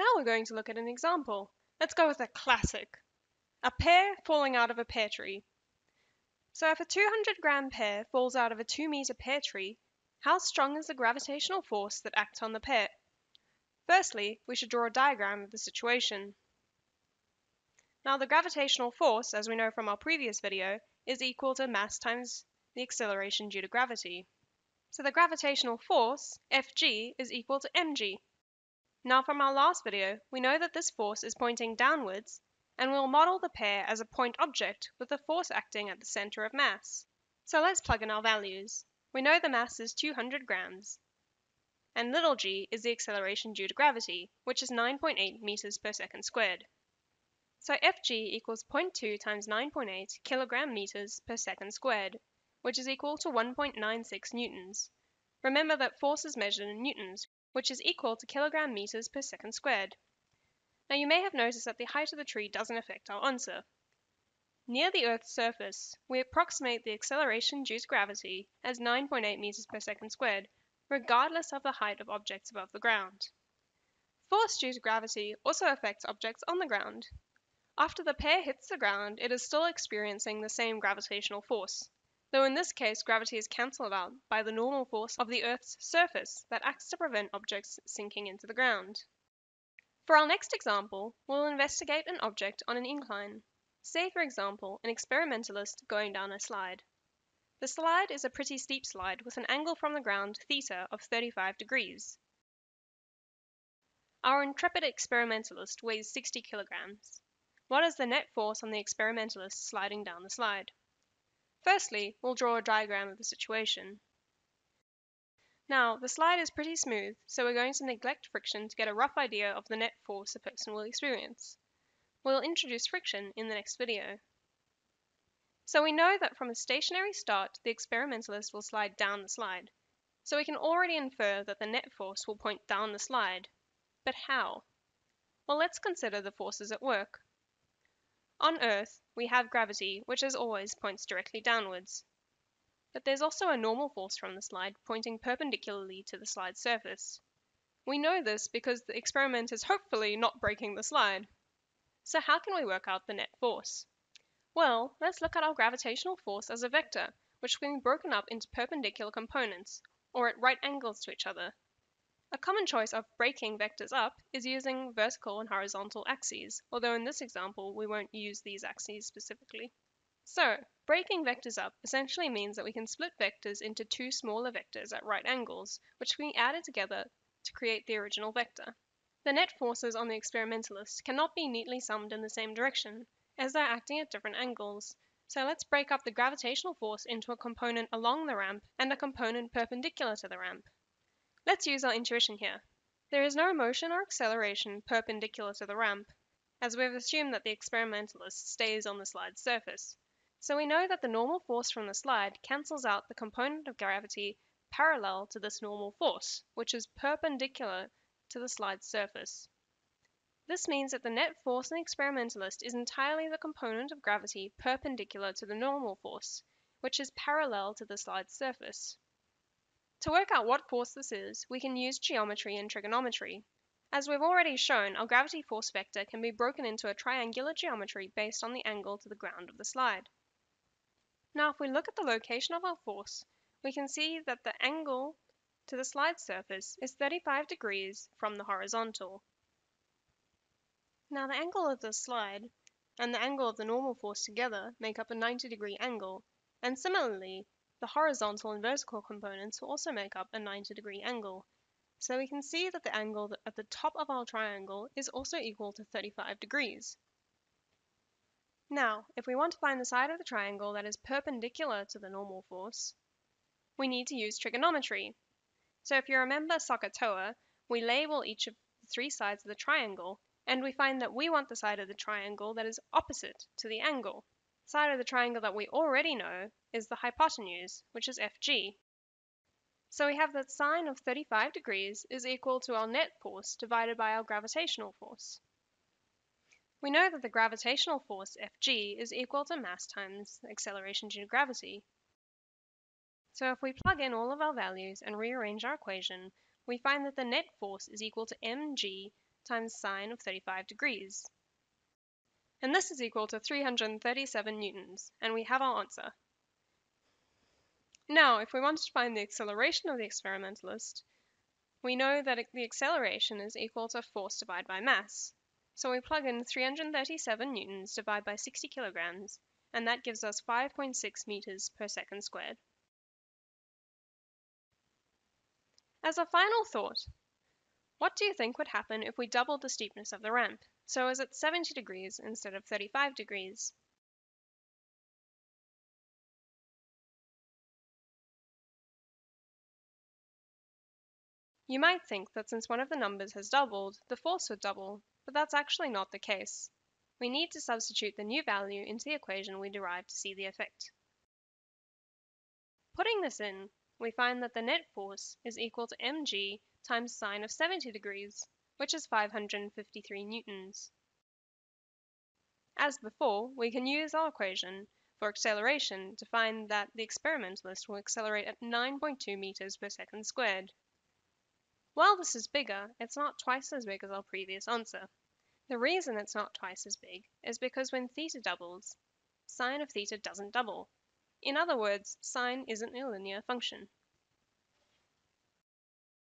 Now we're going to look at an example. Let's go with a classic. A pear falling out of a pear tree. So if a 200 gram pear falls out of a 2 meter pear tree, how strong is the gravitational force that acts on the pear? Firstly, we should draw a diagram of the situation. Now the gravitational force, as we know from our previous video, is equal to mass times the acceleration due to gravity. So the gravitational force, Fg, is equal to mg. Now from our last video, we know that this force is pointing downwards, and we'll model the pear as a point object with the force acting at the center of mass. So let's plug in our values. We know the mass is 200 grams, and little g is the acceleration due to gravity, which is 9.8 meters per second squared. So Fg equals 0.2 times 9.8 kilogram meters per second squared, which is equal to 1.96 newtons. Remember that force is measured in newtons, which is equal to kilogram meters per second squared. Now you may have noticed that the height of the tree doesn't affect our answer. Near the Earth's surface, we approximate the acceleration due to gravity as 9.8 meters per second squared, regardless of the height of objects above the ground. Force due to gravity also affects objects on the ground. After the pear hits the ground, it is still experiencing the same gravitational force, though in this case gravity is cancelled out by the normal force of the Earth's surface that acts to prevent objects sinking into the ground. For our next example, we'll investigate an object on an incline. Say, for example, an experimentalist going down a slide. The slide is a pretty steep slide with an angle from the ground theta of 35 degrees. Our intrepid experimentalist weighs 60 kilograms. What is the net force on the experimentalist sliding down the slide? Firstly, we'll draw a diagram of the situation. Now, the slide is pretty smooth, so we're going to neglect friction to get a rough idea of the net force a person will experience. We'll introduce friction in the next video. So we know that from a stationary start, the experimentalist will slide down the slide. So we can already infer that the net force will point down the slide. But how? Well, let's consider the forces at work. On Earth, we have gravity, which as always points directly downwards. But there's also a normal force from the slide pointing perpendicularly to the slide surface. We know this because the experiment is hopefully not breaking the slide. So how can we work out the net force? Well, let's look at our gravitational force as a vector, which can be broken up into perpendicular components, or at right angles to each other, a common choice of breaking vectors up is using vertical and horizontal axes, although in this example we won't use these axes specifically. So, breaking vectors up essentially means that we can split vectors into two smaller vectors at right angles, which can be added together to create the original vector. The net forces on the experimentalist cannot be neatly summed in the same direction, as they're acting at different angles, so let's break up the gravitational force into a component along the ramp and a component perpendicular to the ramp. Let's use our intuition here. There is no motion or acceleration perpendicular to the ramp, as we have assumed that the experimentalist stays on the slide's surface. So we know that the normal force from the slide cancels out the component of gravity parallel to this normal force, which is perpendicular to the slide's surface. This means that the net force on the experimentalist is entirely the component of gravity perpendicular to the normal force, which is parallel to the slide's surface. To work out what force this is, we can use geometry and trigonometry. As we've already shown, our gravity force vector can be broken into a triangular geometry based on the angle to the ground of the slide. Now if we look at the location of our force, we can see that the angle to the slide surface is 35 degrees from the horizontal. Now the angle of the slide and the angle of the normal force together make up a 90 degree angle, and similarly, the horizontal and vertical components will also make up a 90 degree angle. So we can see that the angle at the top of our triangle is also equal to 35 degrees. Now, if we want to find the side of the triangle that is perpendicular to the normal force, we need to use trigonometry. So if you remember SOHCAHTOA, we label each of the three sides of the triangle, and we find that we want the side of the triangle that is opposite to the angle side of the triangle that we already know is the hypotenuse, which is FG. So we have that sine of 35 degrees is equal to our net force divided by our gravitational force. We know that the gravitational force Fg is equal to mass times acceleration due to gravity. So if we plug in all of our values and rearrange our equation, we find that the net force is equal to mg times sine of 35 degrees. And this is equal to 337 newtons, and we have our answer. Now, if we wanted to find the acceleration of the experimentalist, we know that the acceleration is equal to force divided by mass. So we plug in 337 newtons divided by 60 kilograms, and that gives us 5.6 meters per second squared. As a final thought, what do you think would happen if we doubled the steepness of the ramp, so as at 70 degrees instead of 35 degrees? You might think that since one of the numbers has doubled, the force would double, but that's actually not the case. We need to substitute the new value into the equation we derived to see the effect. Putting this in, we find that the net force is equal to mg times sine of 70 degrees, which is 553 newtons. As before, we can use our equation for acceleration to find that the experimentalist will accelerate at 9.2 meters per second squared. While this is bigger, it's not twice as big as our previous answer. The reason it's not twice as big is because when theta doubles, sine of theta doesn't double. In other words, sine isn't a linear function.